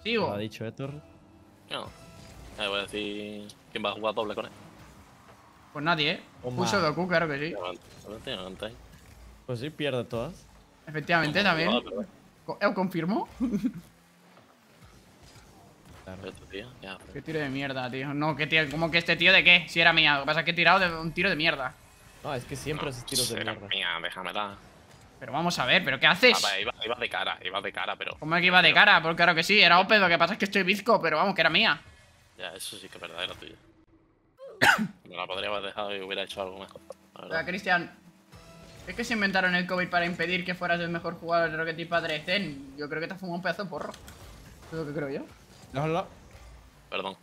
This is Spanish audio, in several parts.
Lo Sigo. ha dicho Héctor. No. Ya voy a decir quién va a jugar doble con él. Pues nadie, ¿eh? Puso Goku, claro que sí. Adelante, adelante, adelante. Pues sí, pierde todas. Efectivamente, también. ¿Eh, ¿Confirmo? Qué tiro de mierda, tío. No, qué tío, ¿cómo que este tío de qué? Si era mía. Lo que pasa es que he tirado de un tiro de mierda. No, es que siempre No, esos tiros de mierda. Mía, déjamela. Pero vamos a ver, ¿pero qué haces? A ver, iba, iba de cara, iba de cara, pero. ¿Cómo es que iba de cara? Porque claro que sí, era OP, lo que pasa es que estoy bizco, pero vamos, que era mía. Ya, eso sí que es verdad, era tuya. Me la podría haber dejado y hubiera hecho algo mejor. La. Cristian, ¿es que se inventaron el COVID para impedir que fueras el mejor jugador de Rocket League Padre Zen? Yo creo que te has fumado un pedazo de porro. Es lo que creo yo. Déjalo. Perdón.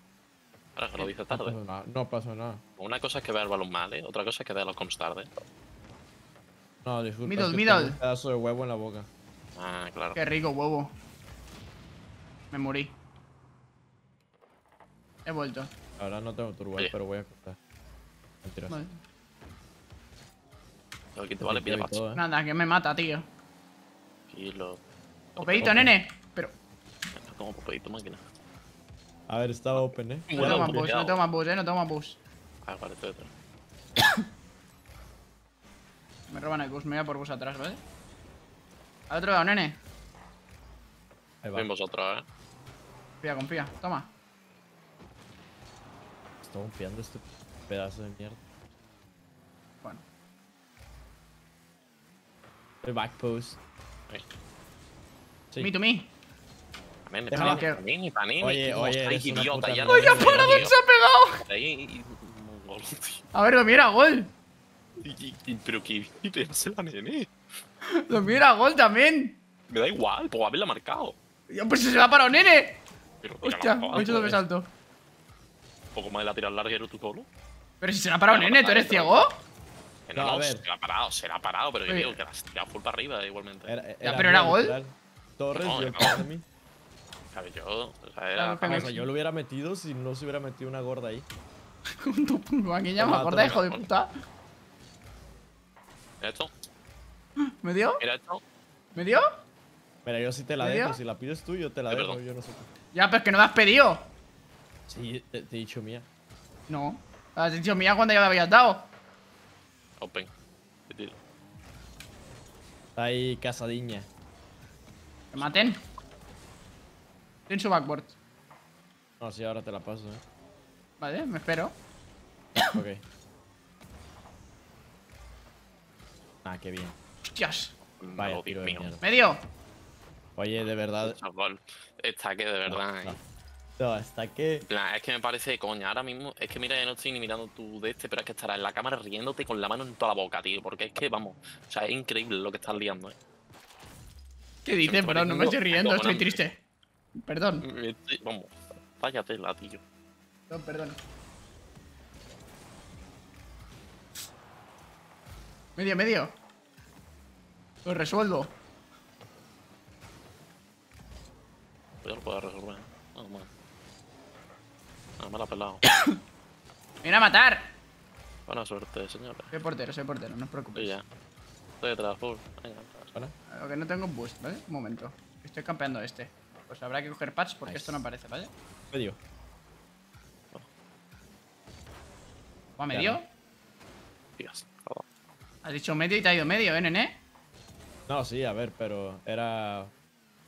Ahora que lo dices No tarde. pasa nada. No pasa nada. Una cosa es que vea el balón mal, ¿eh? Otra cosa es que vea los comps tarde. No, disculpa. Middle, middle. Un pedazo de huevo en la boca. Ah, claro. Qué rico, huevo. Me morí. He vuelto. Ahora no tengo turbo, Oye. pero voy a cortar. Mentiras. Vale. Aquí te vale, patch. todo, ¿eh? Nada, que me mata, tío. Kilo. Opeito, nene. Pero Como popedito máquina. A ver, está open, eh. no tengo más bus, no tengo más bus, eh, no tengo más bus. Ah, vale, estoy detrás. Me roban el bus, me voy a por bus atrás, ¿vale? Al otro lado, nene. Ahí va. Vosotros, ¿eh? Confía, confía. Toma. Está bombeando este pedazo de mierda. Bueno. El back post. Ahí. Sí. Me to me. Panini, panini, que- panini, panini. Oye, ¿Cómo oye, eres una idiota, puta ya Oye, ¡Para dónde se ha pegado! Ahí. A ver, lo mira, gol. Y- y- Pero que se la nene. Lo mira, gol también. Me da igual, pues haberla marcado. Ya, pues se la ha parado, nene. Pero Hostia, me me he hecho doble salto. Un poco más de la tirar larguero tú solo. Pero si se la ha parado, nene, ¿tú eres ciego? Que no, No, a ver. se la ha parado, se la ha parado, pero digo que la has tirado full para arriba igualmente. Era, pero era gol. Torres No, y el no. Yo, o sea, Claro, era. con O sea, yo lo hubiera metido si no se hubiera metido una gorda ahí. Con tu ya me Toma, acordé, toma. hijo de puta. Mira esto, ¿Me dio? mira esto. ¿Me dio? Mira, yo sí te la ¿Me dejo. dio? Si la pides tú, yo te la De dejo. Yo no sé. Ya, pero es que no me has pedido. Sí, te, te he dicho mía. No. Has dicho mía cuando ya me habías dado. Open. Te tiro. Está ahí casadiña. Que maten. En su backboard. No, sí, ahora te la paso, eh. Vale, me espero. Ok. Ah, qué bien. Hostias. Vaya Malo, tiro Dios de mío. mierda. ¿Medio? Oye, de verdad. Chaval, Está que de verdad. No, eh. no, hasta que. Plan, es que me parece de coña. Ahora mismo, es que mira, yo no estoy ni mirando tu de este, pero es que estarás en la cámara riéndote con la mano en toda la boca, tío. Porque es que, vamos, o sea, es increíble lo que estás liando, eh. ¿Qué dices, bro? No me estoy riendo, estoy acojonante. triste. Perdón. Vamos, vaya tela, tío. Perdón, perdón. Medio, medio. Lo resuelvo. Pues ya lo puedo resolver. No, mal. No, me la ha pelado. ¡Me a matar! Buena suerte, señores. Soy portero, soy portero, no os Y preocupéis. ya. Estoy detrás, full. Venga, ¿Vale? Lo que no tengo boost, ¿vale? Un momento. Estoy campeando este. Pues habrá que coger patch porque Nice. esto no aparece, ¿vale? Medio. ¿O a medio? Dios. Has dicho medio y te ha ido medio, ¿eh, nene? No, sí, a ver, pero era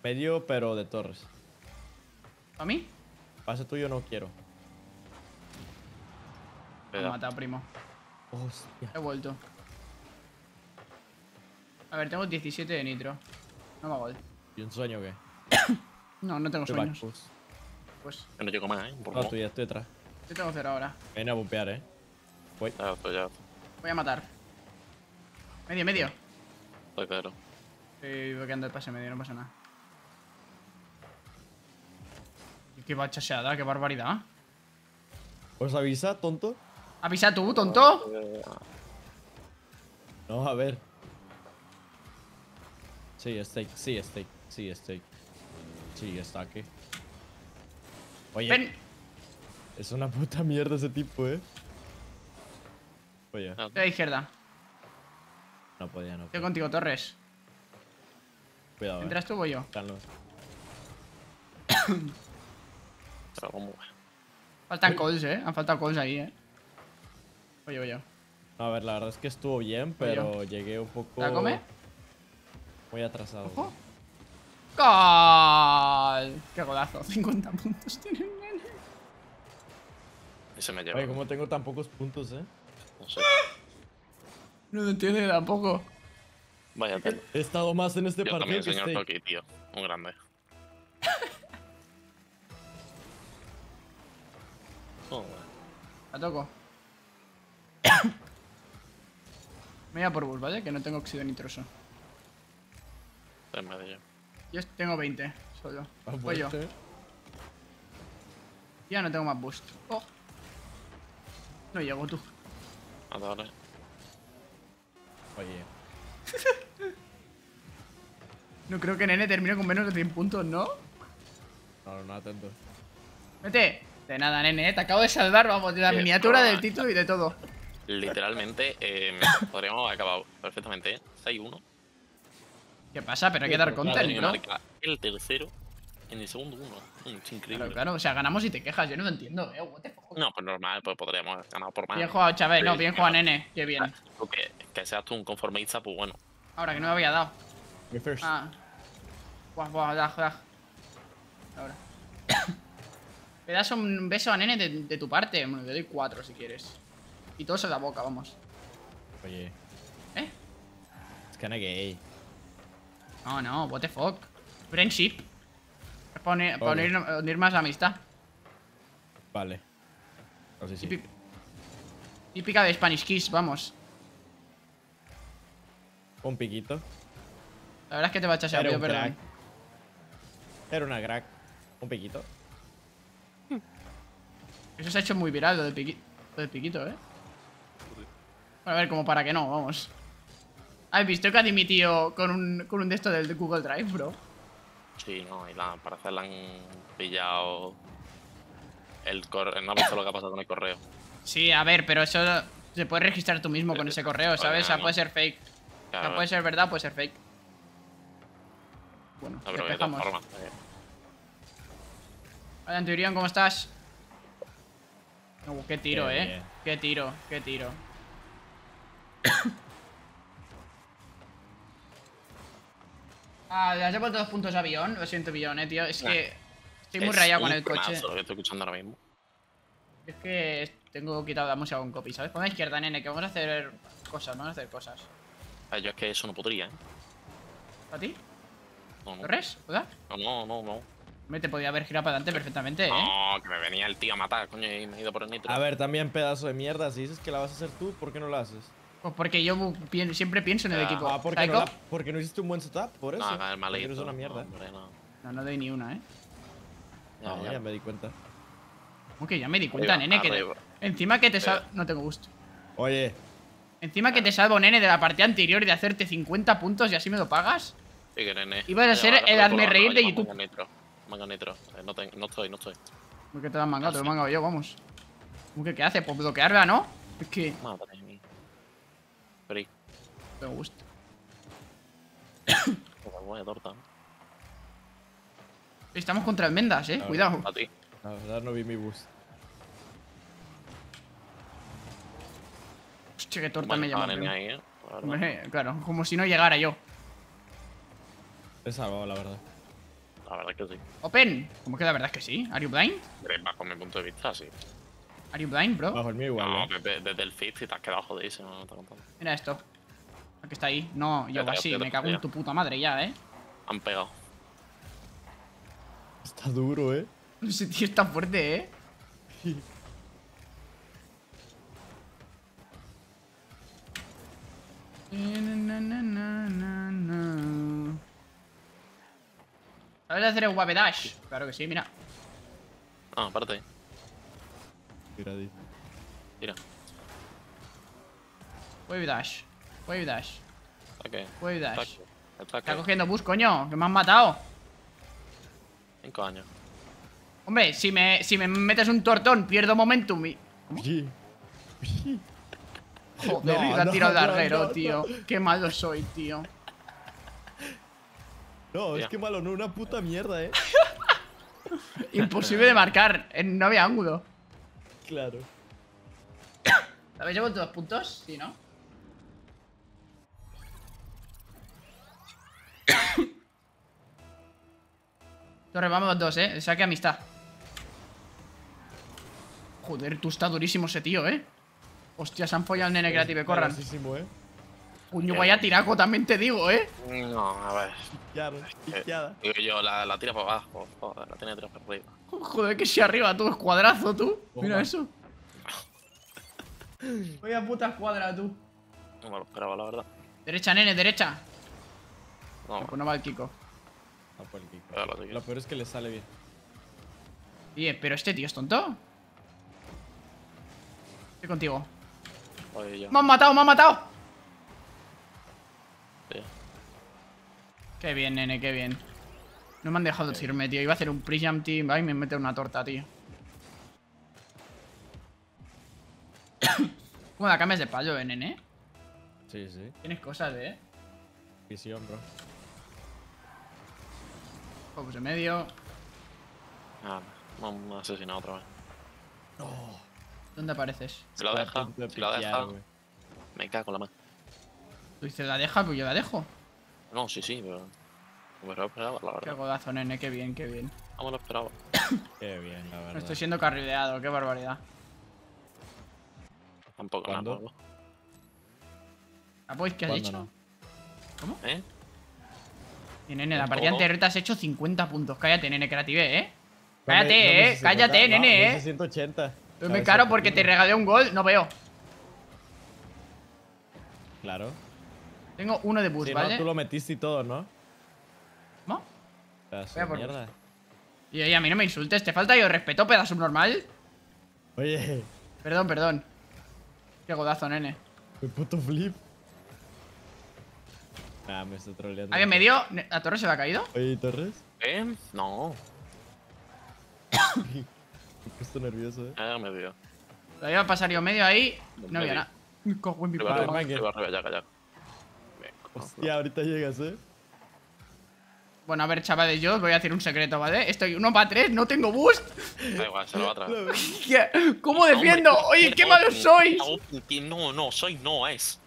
medio, pero de Torres. ¿A mí? Pase tuyo no quiero. Me ha matado, primo. Hostia. He vuelto. A ver, tengo 17 de nitro. No me hago gol. ¿Y un sueño qué? No, no tengo Estoy sueños. back. Pues Yo no llego más, ¿eh? Por No, ya estoy detrás. yo tengo cero ahora. Ven a bumpear, eh. Voy. Ya estoy, ya Voy a matar. Medio, medio. estoy cero. Estoy bloqueando el pase medio, no pasa nada. Y Qué bacha se ha dado, qué barbaridad. Pues avisa, tonto. Avisa tú, tonto. Eh, No, a ver. Sí, steak, sí, steak, sí, steak. Sí, está aquí. Oye, Ven. es una puta mierda ese tipo, eh. Oye, a la izquierda. No podía, no Estoy contigo, Torres. Cuidado, eh. ¿Entras tú o voy yo? Carlos. Pero como. Faltan calls, eh. Han faltado calls ahí, eh. Oye, oye. No, a ver, la verdad es que estuvo bien, pero llegué un poco. ¿La come? Muy atrasado. Ojo. ¡Gol! ¡Qué golazo! 50 puntos tiene el nene. Y se me lleva. Oye, ¿cómo tengo tan pocos puntos, eh? No sé. No lo entiende tampoco. Vaya tela. He estado más en este Yo partido también, que señor. Toki, tío. Un grande. Joder. La toco. Me voy a por bus, ¿vale? Que no tengo óxido nitroso. Tres medio. Yo tengo 20 solo. Ah, Voy yo. Ya no tengo más boost. Oh. No llego tú. A darle. Oye, No creo que Nene termine con menos de 100 puntos, ¿no? no, no, no, atento. Vete. De nada, Nene, ¿eh? te acabo de salvar, vamos, de la Eh, miniatura del título y de todo. Literalmente, eh, podríamos haber acabado perfectamente, ¿eh? 6-1. ¿Qué pasa? Pero hay que dar content, ¿no? el tercero en el segundo uno. Mm, Es increíble. Claro, claro, o sea, ganamos y te quejas, yo no lo entiendo, eh, what the fuck. No, pues normal, pues podríamos haber ganado por más. Bien jugado, Chávez, no, bien jugado, no. Nene, qué bien. Tú Que, que seas tú un conformista, pues bueno. Ahora que no me había dado. Me first. Ah. Buah, buah, dag, dag. Ahora. Le das un beso a Nene de, de tu parte, bueno, le doy cuatro si quieres. Y todos en la boca, vamos. Oye, ¿Eh? es kinda gay. No, no, what the fuck. Friendship. Es para unir, para Ok. unir- unir más amistad. Vale. Sé si. Típica, de Spanish Kiss, vamos. Un piquito. La verdad es que te va a echar Era un perdón. Era una crack. Un piquito. Eso se ha hecho muy viral, lo del, piqui- lo del piquito, ¿eh? Bueno, a ver, como para que no, vamos. ¿Has visto que ha dimitido con un, con un de esto del Google Drive, bro? Sí, no, y la, para hacerla han pillado el correo. No has visto lo que ha pasado con el correo. Sí, a ver, pero eso se puede registrar tú mismo con ese correo, ¿sabes? O sea, no. puede ser fake. O sea, puede ser verdad, puede ser fake. Bueno, no, pero de todas despejamos. eh, Hola, Anturión, ¿cómo estás? Uh, qué tiro, Qué eh. bien. Qué tiro, qué tiro. Ah, ¿le has devuelto dos puntos a avión? Lo siento, avión, eh, tío. Es que estoy muy es rayado con el coche. temazo Lo que estoy escuchando ahora mismo. Es que tengo quitado la música con copy, ¿sabes? Pon a la izquierda, nene, que vamos a hacer cosas, vamos a hacer cosas. Ah, yo es que eso no podría, ¿eh? ¿Para ti? No, no. ¿Torres? ¿Verdad? No, no, no, no. Me te podía haber girado para adelante perfectamente, ¿eh? No, que me venía el tío a matar, coño, y me he ido por el nitro. A ver, también pedazo de mierda. Si dices que la vas a hacer tú, ¿por qué no la haces? Pues porque yo pi- siempre pienso en el Ah, equipo. Ah, porque no, la- porque no hiciste un buen setup, por eso. no, malito. eres una mierda. No, hombre, no. No, no doy ni una, ¿eh? Ya, No, ya. ya me di cuenta. Como que ya me di cuenta, Arriba, nene, que encima que te salvo... No tengo gusto. Oye, Encima que te salvo, nene, de la partida anterior y de hacerte 50 puntos y así me lo pagas. Sí, que nene. Ibas a Ya, ser el hazme por- reír no, de yo YouTube. Manga nitro. Manga nitro. Eh, no, te- no estoy, no estoy. ¿Cómo que te lo han mangado? Te lo he mangado yo, vamos. ¿Cómo que qué hace? Pues bloquearla, ¿no? Es que... Madre No me gusta. buena torta. Estamos contra almendas, eh. Cuidado. A ti. la verdad no vi mi boost. Hostia, qué torta Bueno, me llama. ahí, ¿eh? Hombre, Claro, como si no llegara yo. He salvado, la verdad. La verdad es que sí. Open. ¿Cómo que la verdad es que sí? ¿Are you blind? Bajo mi punto de vista, sí. ¿Are you blind, bro? Bajo el mío igual, No, ¿eh? desde, desde el 50 te has quedado jodidísimo, no te. Mira esto. ¿A que está ahí? No, yo ya te me cago en tu puta madre ya, eh. Han pegado. Está duro, ¿eh? Ese tío está fuerte, eh. ¿Sabes hacer el wave dash? Claro que sí, mira. Ah, aparte. Mira, di. Tira. Wave dash. Wave dash. Ataque. Wave dash. Ataque. Está cogiendo bus, coño, que me han matado. 5 años. Hombre, si me, si me metes un tortón, pierdo momentum y... Sí. Joder, No, la ha no, tirado no, larguero, no, tío. Qué malo soy, tío. No, es que malo, no, una puta mierda, ¿eh? Imposible de marcar. eh, No había ángulo. Claro. ¿Habéis llevado dos puntos? Sí, ¿no? Torre, vamos dos, eh. Saque amistad. Joder, tú está durísimo ese tío, eh. Hostia, se han follado al nene creative, corran. Eh. Puño, vaya tiraco, también te digo, eh. No, a ver. Digo yo, la, la tira para abajo. Joder, la tiene que tirar para arriba. Joder, que si arriba tú, escuadrazo, tú. Mira eso. Vaya puta escuadra, tú. No me lo esperaba, la verdad. Derecha, nene, derecha. No, Pues no va el Kiko. Ah, por el Kiko. Lo peor es que le sale bien. Oye, pero este tío es tonto. Estoy contigo. Oye. ¡Me han matado, me han matado! Sí. Qué bien, nene, qué bien. No me han dejado irme, tío. Iba a hacer un pre-jump team. Ay, me mete una torta, tío. ¿Cómo la cambias de payo, eh, nene? Sí, sí. Tienes cosas, eh. Visión, bro. Focus en medio. Ah, me han asesinado otra vez. ¿Dónde apareces? Si la deja, si la deja, me cago en la mano. Tú dices, la deja, pues yo la dejo. No, sí, sí, pero. Me lo esperaba, la Qué verdad. godazo, nene, qué bien, qué bien. No me lo esperaba. Qué bien, la verdad. Estoy siendo carrileado, qué barbaridad. Tampoco ¿Cuándo? acuerdo. ¿Apoyes qué has ¿Cuándo dicho? no? ¿Eh? Y nene, la partida anterior te has hecho 50 puntos. Cállate, nene, creative, eh. No me- Cállate, no me eh. Cállate, 50, no, nene, me eh. hice 180. Yo me caro porque te regalé un gol, no veo. Claro. Tengo uno de boost, Sí, ¿vale? no, tú lo metiste y todo, ¿no? ¿Cómo? Por mierda. Y oye, a mí no me insultes, te falta yo respeto, pedazo subnormal. Oye, Perdón, perdón. Qué godazo, nene. mi puto flip. Nah, me estoy troleando. ¿Alguien me dio? Ne- ¿La torre se le ha caído? Oye, ¿y Torres? ¿Eh? No, Me he puesto nervioso, eh. ya me dio. Lo iba a pasar yo medio ahí. No había nada. Me cago en mi padre. arriba, arriba, ya, ya. Hostia, ahorita llegas, eh. Bueno, a ver, chavales, yo os voy a decir un secreto, ¿vale? Estoy uno para tres, no tengo boost. Da igual, se lo va a. ¿Qué? ¿Cómo defiendo? Oye, qué Open, sois. No, no, soy no es.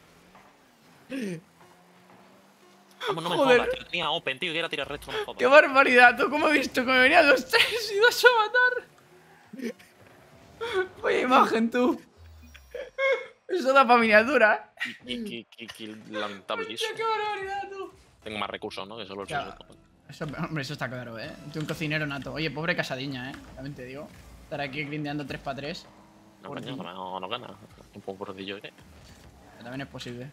No me jodas, que tenía Open, tío, que era tirar resto, no me jodas. Qué barbaridad, tú cómo he visto que me venían los tres y dos a matar. Vaya imagen, tú. Eso da para miniatura. Qué, qué, qué, lamentable eso. Qué barbaridad, tú. Tengo más recursos, ¿no? Que solo el Ya. sujeto. Eso, hombre, eso está claro, eh. Tú un cocinero nato. Oye, pobre casadiña, eh. También te digo. Estar aquí grindeando 3 para 3 No, ti. no, no gana. Un poco porcillo, ¿eh? también es posible.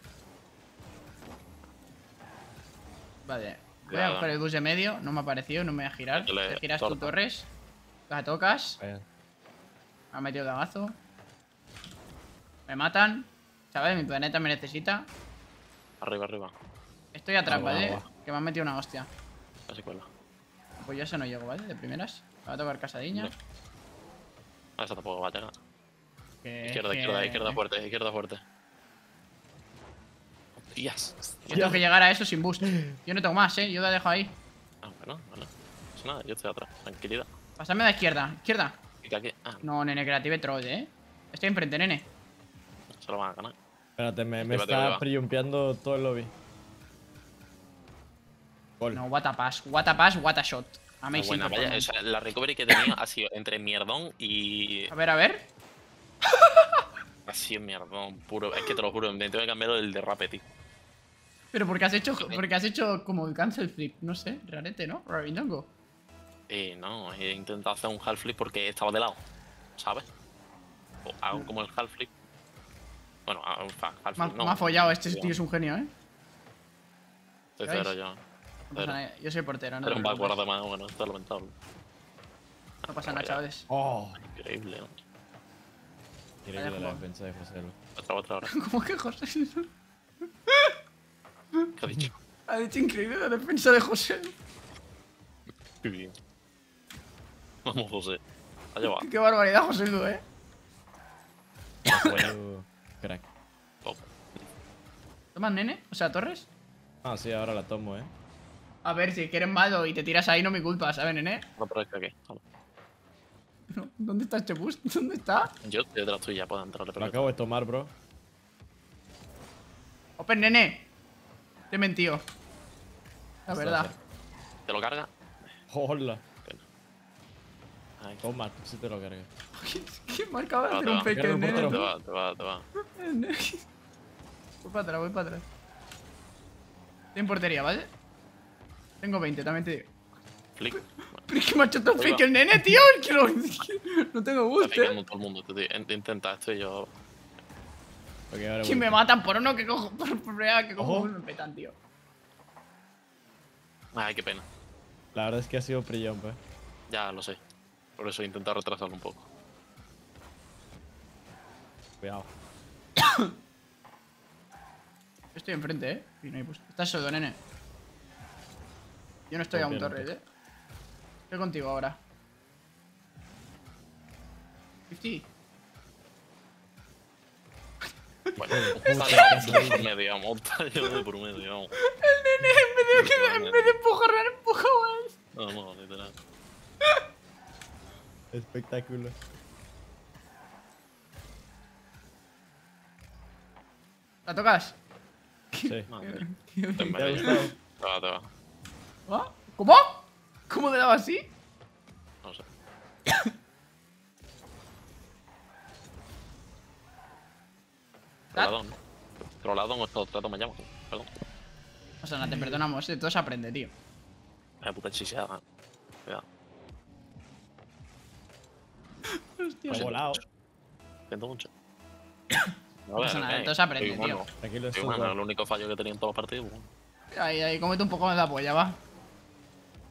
Vale. Voy Ya. a coger el bus de medio. No me ha parecido, no me voy a girar. Te giras tú, torta. Torres. La tocas. Me ha metido cagazo. Me matan. Chaval, mi planeta me necesita. Arriba, arriba. Estoy atrás, Agua, ¿vale? agua. Que me han metido una hostia. Casi cuela. Pues yo eso no llego, ¿vale? De primeras. Me va a tocar casadiña. No. Ah, esa tampoco va a llegar. Izquierda, izquierda, izquierda fuerte, izquierda fuerte. Hostias. Yo tengo que llegar a eso sin boost. Yo no tengo más, ¿eh? Yo la dejo ahí. Ah, bueno, bueno. No pasa nada, yo estoy atrás. Tranquilidad. Pásame a la izquierda. Izquierda. Ah, No, nene, creative troll, ¿eh? Estoy enfrente, nene. se lo van a ganar. Espérate, me, me está arriba. prejumpeando todo el lobby. Gol. No, what a pass. What a pass, what a shot. Amazing. buena, vaya, o performance. sea, la recovery que tenía ha sido entre mierdón y. A ver, a ver. Ha sido mierdón puro. Es que te lo juro, me tengo que cambiar el derrape, tío. Pero porque has hecho, porque has hecho como el cancel flip, no sé, rarete, ¿no? Rabindongo. Eh, no, he intentado hacer un half flip porque estaba de lado, ¿sabes? O hago como el half flip. Bueno, fa- half flip. no, me ha follado, este tío es un genio, ¿eh? Estoy ¿Veis? cero yo. No pasa Cero. nada, yo soy portero, no, Pero un backward además, bueno, esto es lamentable. no pasa nada, chavales. Oh, Increíble, ¿no? increíble Vaya la defensa de José. Lu. Otra, otra hora. ¿Cómo que José? ¿Qué ha dicho? Ha dicho increíble la defensa de José. Qué bien. Vamos, José. Allá va. Qué barbaridad, José Lu, ¿eh? Lu, Crack. ¿Tomas nene? O sea, Torres. Ah, sí, ahora la tomo, eh. A ver, si quieres malo y te tiras ahí, no me culpa, ¿sabes, nene? No, pero es que aquí. No, ¿Dónde está este bus? ¿Dónde está? Yo estoy detrás tuya, puedo entrarle, Lo acabo de tomar, bro. Open, nene. Te he mentido. La Está verdad. ¿Te lo carga? Hola. Ay, Toma, sí te lo cargas. ¿Qué me acaba de Va, hacer te un nene? te va, te va, te va. Voy para atrás, voy para atrás. Estoy en portería, ¿vale? Tengo 20, también te digo. Flick. Pero es que me ha hecho tan fake el nene, tío. Es que no, tengo Está boost, picando eh. todo el mundo. te digo. In- Intenta esto y yo. Ahora Que me matan por uno que cojo. Por primera que cojo Ojo. uno me petan, tío. Ay, qué pena. La verdad es que ha sido prillón, pues. Ya lo sé. Por eso he intentado retrasarlo un poco. Cuidado. Yo estoy enfrente, eh. Y no hay. Estás solo, nene. Yo no estoy a un ti. eh. Estoy contigo ahora. 50. Bueno, por medio, vamos. Nene, en vez de, que, en vez de empujar, me han empujado a él. Vamos, literal. Espectáculo. ¿La tocas? Sí. Madre. ¿Qué- Te ¿Te ha medio. gustado? Te va, te va. ¿Ah? ¿Cómo? ¿Cómo te daba así? Troladón, ¿no? Troladón o esto, trato me llamo. Perdón. O sea, no te perdonamos, de todo se aprende, tío. Vaya puta chiseada. Cuidado. Hostia. Ha volado. Siento mucho. No pasa nada, de todo se aprende, humano. Tranquilo, es el único fallo que tenía en todos los partidos. bueno, Ahí, ahí, cómete un poco de la polla, va.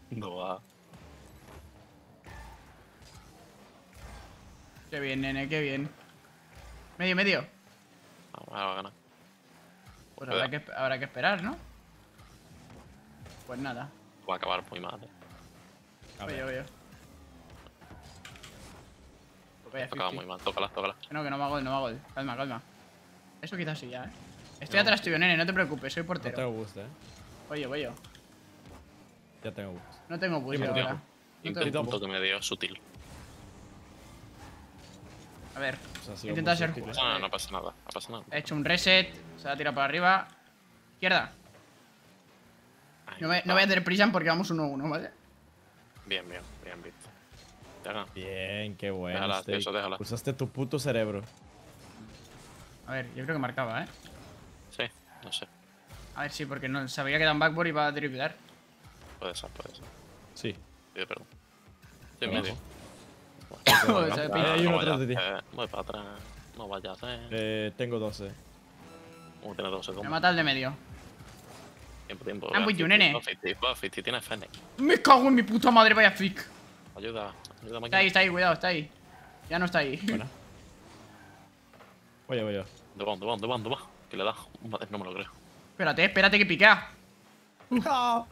No va. Qué bien, nene, qué bien. Medio, medio. Vamos a ganar. Pues habrá que, habrá que esperar, ¿no? Pues nada. Va a acabar muy mal. eh. A Oye, ver. oye. 50. muy mal. Tócalas, tócalas. No, que no me hago gol, no me hago gol. Calma, calma. Eso quizás sí ya, eh. Estoy No. atrás tuyo, nene, no te preocupes, soy No portero. tengo gusto, eh. Oye, oye. Ya tengo gusto. No tengo bus Sí, ahora. No tengo... que me dio sutil. A ver, intenta justo. eh. No, no, no pasa nada. No pasa nada. He hecho un reset, se la ha tirado para arriba. Izquierda. No me, no voy a tener prisa porque vamos 1-1, ¿vale? Bien, bien, bien visto. Bien, qué bueno. Déjala, eso, déjala. Usaste tu puto cerebro. A ver, yo creo que marcaba, ¿eh? Sí, no sé. A ver, sí, porque no, se había quedado en backboard y iba a triplar. Puede ser, puede ser. Sí. Pido perdón. Estoy hay uno atrás de ti. hacer, Voy para atrás. No vayas a hacer. Eh, tengo 12. Como tiene dos Me segundos. mata el de medio. Tiempo, tiempo. Ah, pues, nene. Fennec. Me cago en mi puta madre, vaya flick. Ayuda, ayuda, Está ahí, está ahí, cuidado, está ahí. Ya no está ahí. Buena. Oye, oye. ¿De dónde, de dónde, de dónde va? Que le da. Madre, No me lo creo. espérate, espérate que piquea.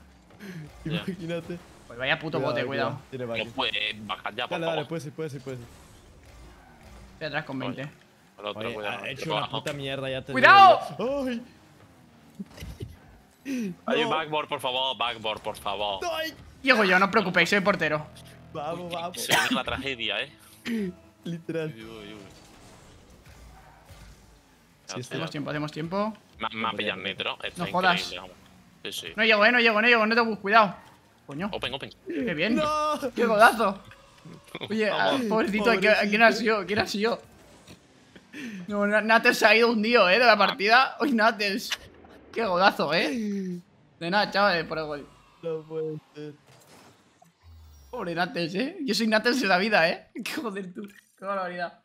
Ya. Imagínate. Pues vaya puto bote, cuidado. Tiene No varios. puede bajar ya, por Dale, dale, favor. puedes ir, puedes ir, puedes ir. Estoy atrás con 20. El otro, Oye, cuidado, ha hecho una puta mierda, ya te ¡Cuidado! ¡Ay! Ay, No. backboard, por favor, backboard, por favor. ¡Ay! Llego yo, no os preocupéis, soy portero. Vamos, vamos. Se la tragedia, eh. Literal. Uy, uy, uy. Sí, Hacemos tiempo, hacemos tiempo. Me, me ha pillado el nitro. Está No jodas. Sí, sí. No llego, eh, no llego, no llego, no te busques, cuidado. Coño, Open, open. qué bien. ¡No! ¡Qué godazo! Oye, ah, pobrecito, ¿a quién- ¿a quién ha sido? ¿Quién ha sido? No, Na- Nattles se ha ido hundido, ¿eh? De la partida. Uy, Nattles. Qué godazo, ¿eh? De nada, chavales, por el gol. No puede ser. Pobre Nattles, ¿eh? Yo soy Nattles en la vida, ¿eh? Qué joder tú. Qué barbaridad.